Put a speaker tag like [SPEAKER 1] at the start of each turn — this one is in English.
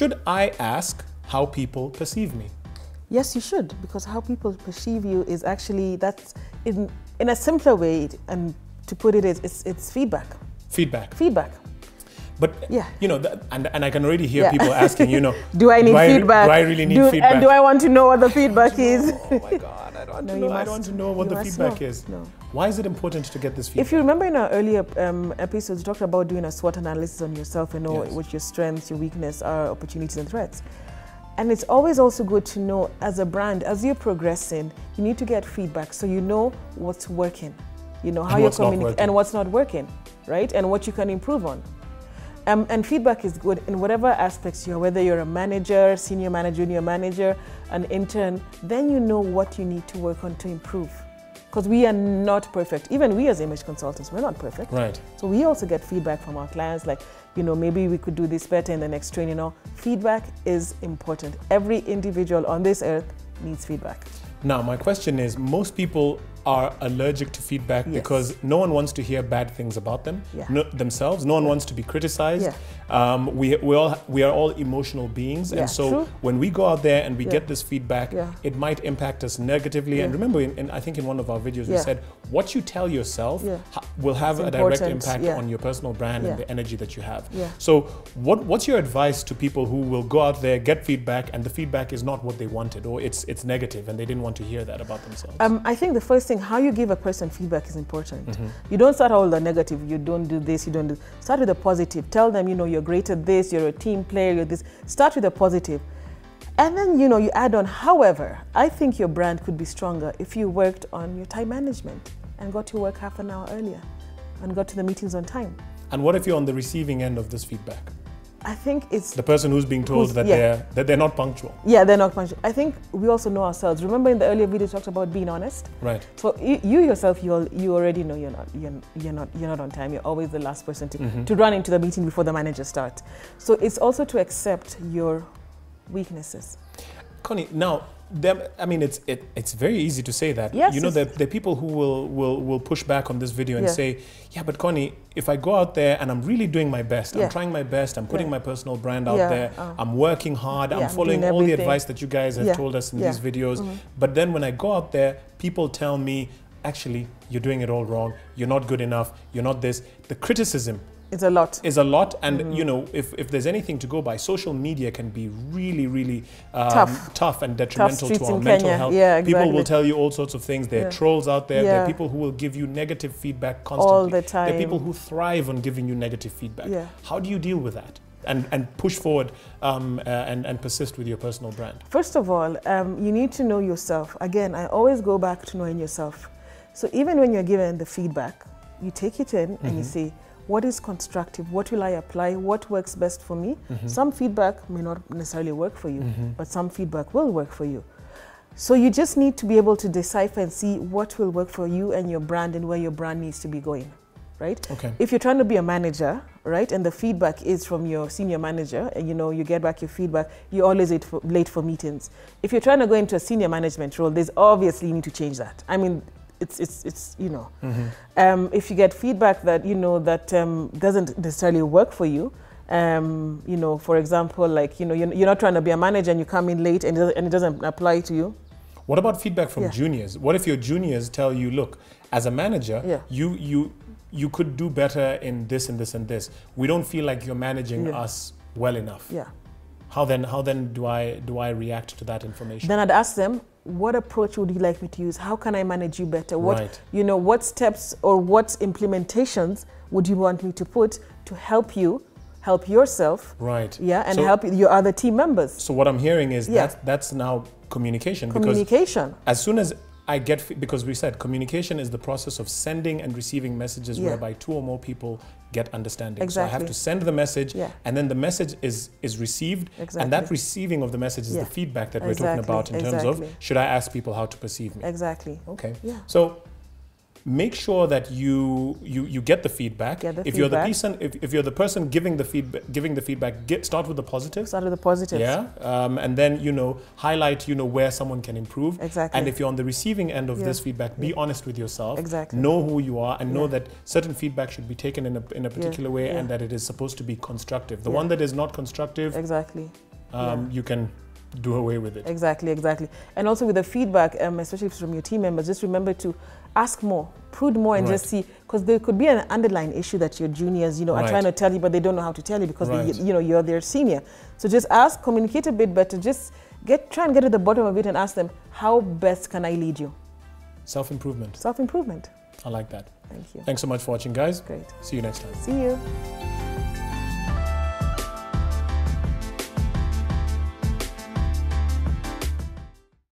[SPEAKER 1] should I ask how people perceive me?
[SPEAKER 2] Yes, you should, because how people perceive you is actually that's in in a simpler way, and to put it is it's, it's feedback.
[SPEAKER 1] Feedback.
[SPEAKER 2] Feedback.
[SPEAKER 1] But
[SPEAKER 2] Yeah.
[SPEAKER 1] you know, that, and and I can already hear
[SPEAKER 2] Yeah.
[SPEAKER 1] people asking, you know,
[SPEAKER 2] Do I need
[SPEAKER 1] I,
[SPEAKER 2] feedback?
[SPEAKER 1] Do I really need
[SPEAKER 2] do,
[SPEAKER 1] feedback?
[SPEAKER 2] And do I want to know what the feedback oh is?
[SPEAKER 1] oh my God, I want
[SPEAKER 2] No,
[SPEAKER 1] to
[SPEAKER 2] you
[SPEAKER 1] know. I don't want to know what the feedback
[SPEAKER 2] know.
[SPEAKER 1] is.
[SPEAKER 2] No.
[SPEAKER 1] Why is it important to get this feedback?
[SPEAKER 2] If you remember in our earlier um, episodes, we talked about doing a SWOT analysis on yourself and know
[SPEAKER 1] Yes.
[SPEAKER 2] what your strengths, your weakness are, opportunities and threats. And it's always also good to know as a brand, as you're progressing, you need to get feedback so you know what's working, you know how
[SPEAKER 1] And
[SPEAKER 2] you're communicating and what's not working, right? And what you can improve on. Um, and feedback is good in whatever aspects you are, whether you're a manager, senior manager, junior manager, an intern, then you know what you need to work on to improve. Because we are not perfect. Even we as image consultants, we're not perfect.
[SPEAKER 1] right.
[SPEAKER 2] So we also get feedback from our clients like, you know, maybe we could do this better in the next training. You know, feedback is important. Every individual on this earth needs feedback.
[SPEAKER 1] Now, my question is most people are allergic to feedback
[SPEAKER 2] Yes.
[SPEAKER 1] because no one wants to hear bad things about them
[SPEAKER 2] Yeah.
[SPEAKER 1] no, themselves. No one wants to be criticized.
[SPEAKER 2] Yeah.
[SPEAKER 1] Um, we, we, all, we are all emotional beings. And so
[SPEAKER 2] true.
[SPEAKER 1] when we go out there and we get this feedback, it might impact us negatively. And remember, in, in, I think in one of our videos, we said what you tell yourself will have
[SPEAKER 2] It's
[SPEAKER 1] a direct impact on your personal brand and the energy that you have. So, what, what's your advice to people who will go out there, get feedback, and the feedback is not what they wanted, or it's, it's negative and they didn't want to hear that about themselves?
[SPEAKER 2] Um, I think the first thing, how you give a person feedback is important.
[SPEAKER 1] Mm-hmm.
[SPEAKER 2] You don't start all the negative. You don't do this. You don't do. Start with the positive. Tell them, you know, you're great at this. You're a team player. You're this. Start with the positive, and then you know you add on. However, I think your brand could be stronger if you worked on your time management and got to work half an hour earlier, and got to the meetings on time.
[SPEAKER 1] And what if you're on the receiving end of this feedback?
[SPEAKER 2] I think it's
[SPEAKER 1] The person who's being told
[SPEAKER 2] Who's-
[SPEAKER 1] that
[SPEAKER 2] yeah.
[SPEAKER 1] they're that they're not punctual.
[SPEAKER 2] yeah, they're not punctual. I think we also know ourselves. Remember in the earlier video, we talked about being honest.
[SPEAKER 1] Right.
[SPEAKER 2] So you, you yourself, you, you already know you're not, you're, you're, not, you're not on time. You're always the last person to,
[SPEAKER 1] Mm-hmm.
[SPEAKER 2] to run into the meeting before the manager starts. So it's also to accept your weaknesses.
[SPEAKER 1] Connie, now them, I mean it's it, it's very easy to say that.
[SPEAKER 2] Yes,
[SPEAKER 1] you know
[SPEAKER 2] the,
[SPEAKER 1] there people who will, will will push back on this video and
[SPEAKER 2] Yeah.
[SPEAKER 1] say, Yeah, but Connie, if I go out there and I'm really doing my best,
[SPEAKER 2] Yeah.
[SPEAKER 1] I'm trying my best, I'm putting
[SPEAKER 2] Yeah.
[SPEAKER 1] my personal brand out there,
[SPEAKER 2] uh.
[SPEAKER 1] I'm working hard, I'm following all the advice that you guys have told us in these videos.
[SPEAKER 2] Mhm.
[SPEAKER 1] But then when I go out there, people tell me, actually, you're doing it all wrong, you're not good enough, you're not this. The criticism
[SPEAKER 2] It's a lot.
[SPEAKER 1] is a lot and
[SPEAKER 2] Mm-hmm.
[SPEAKER 1] you know if, if there's anything to go by social media can be really really um,
[SPEAKER 2] Tough.
[SPEAKER 1] tough and detrimental
[SPEAKER 2] streets
[SPEAKER 1] to our mental
[SPEAKER 2] Kenya.
[SPEAKER 1] health
[SPEAKER 2] Yeah, exactly.
[SPEAKER 1] people will tell you all sorts of things there are
[SPEAKER 2] Yeah.
[SPEAKER 1] trolls out there Yeah. there are people who will give you negative feedback constantly
[SPEAKER 2] All the time.
[SPEAKER 1] there are people who thrive on giving you negative feedback
[SPEAKER 2] Yeah.
[SPEAKER 1] how do you deal with that and, and push forward um, uh, and, and persist with your personal brand
[SPEAKER 2] First of all, um, you need to know yourself. Again, I always go back to knowing yourself. So even when you're given the feedback, you take it in and you say, what is constructive? What will I apply? What works best for me? Mm-hmm. Some feedback may not necessarily work for you, mm-hmm. but some feedback will work for you. So you just need to be able to decipher and see what will work for you and your brand and where your brand needs to be going, right?
[SPEAKER 1] Okay.
[SPEAKER 2] If you're trying to be a manager, right, and the feedback is from your senior manager, and you know you get back your feedback, you're always late for, late for meetings. If you're trying to go into a senior management role, there's obviously you need to change that. I mean, it's it's it's you know, um, if you get feedback that you know that um, doesn't necessarily work for you. Um, you know, for example, like you know, you're, you're not trying to be a manager and you come in late and it doesn't, and it doesn't apply to you.
[SPEAKER 1] What about feedback from
[SPEAKER 2] Yeah.
[SPEAKER 1] juniors? What if your juniors tell you, look, as a manager,
[SPEAKER 2] Yeah.
[SPEAKER 1] you you you could do better in this and this and this. We don't feel like you're managing
[SPEAKER 2] Yeah.
[SPEAKER 1] us well enough.
[SPEAKER 2] Yeah.
[SPEAKER 1] How then how then do I do I react to that information?
[SPEAKER 2] Then I'd ask them, what approach would you like me to use? How can I manage you better? What
[SPEAKER 1] Right.
[SPEAKER 2] you know, what steps or what implementations would you want me to put to help you, help yourself,
[SPEAKER 1] right.
[SPEAKER 2] yeah, and
[SPEAKER 1] So-
[SPEAKER 2] help your other team members?
[SPEAKER 1] So what I'm hearing is
[SPEAKER 2] Yeah.
[SPEAKER 1] that's that's now communication because
[SPEAKER 2] Communication.
[SPEAKER 1] as soon as I get because we said communication is the process of sending and receiving messages
[SPEAKER 2] Yeah.
[SPEAKER 1] whereby two or more people get understanding. So I have to send the message
[SPEAKER 2] Yeah.
[SPEAKER 1] and then the message is is received and that receiving of the message is
[SPEAKER 2] Yeah.
[SPEAKER 1] the feedback that we're talking about in terms of should I ask people how to perceive me.
[SPEAKER 2] Exactly.
[SPEAKER 1] Okay.
[SPEAKER 2] Yeah.
[SPEAKER 1] So make sure that you you you get the feedback.
[SPEAKER 2] Get the
[SPEAKER 1] if you're the person if, if you're the person giving the feedback giving the feedback, get start with the positives.
[SPEAKER 2] Start with the positives.
[SPEAKER 1] Yeah, um, and then you know highlight you know where someone can improve.
[SPEAKER 2] Exactly.
[SPEAKER 1] And if you're on the receiving end of
[SPEAKER 2] Yeah.
[SPEAKER 1] this feedback, be honest with yourself.
[SPEAKER 2] Exactly.
[SPEAKER 1] Know who you are and know
[SPEAKER 2] Yeah.
[SPEAKER 1] that certain feedback should be taken in a in a particular way
[SPEAKER 2] yeah.
[SPEAKER 1] and that it is supposed to be constructive. The
[SPEAKER 2] Yeah.
[SPEAKER 1] one that is not constructive,
[SPEAKER 2] Exactly.
[SPEAKER 1] um,
[SPEAKER 2] Yeah.
[SPEAKER 1] you can do away with it.
[SPEAKER 2] Exactly, exactly. And also with the feedback, um, especially from your team members, just remember to ask more, prod more, and just see because there could be an underlying issue that your juniors, you know, are
[SPEAKER 1] Right.
[SPEAKER 2] trying to tell you, but they don't know how to tell you because
[SPEAKER 1] Right.
[SPEAKER 2] they, you know you're their senior. So just ask, communicate a bit better. Just get try and get to the bottom of it and ask them how best can I lead you.
[SPEAKER 1] Self improvement.
[SPEAKER 2] Self improvement.
[SPEAKER 1] I like that.
[SPEAKER 2] Thank you.
[SPEAKER 1] Thanks so much for watching, guys.
[SPEAKER 2] Great.
[SPEAKER 1] See you next time.
[SPEAKER 2] See you.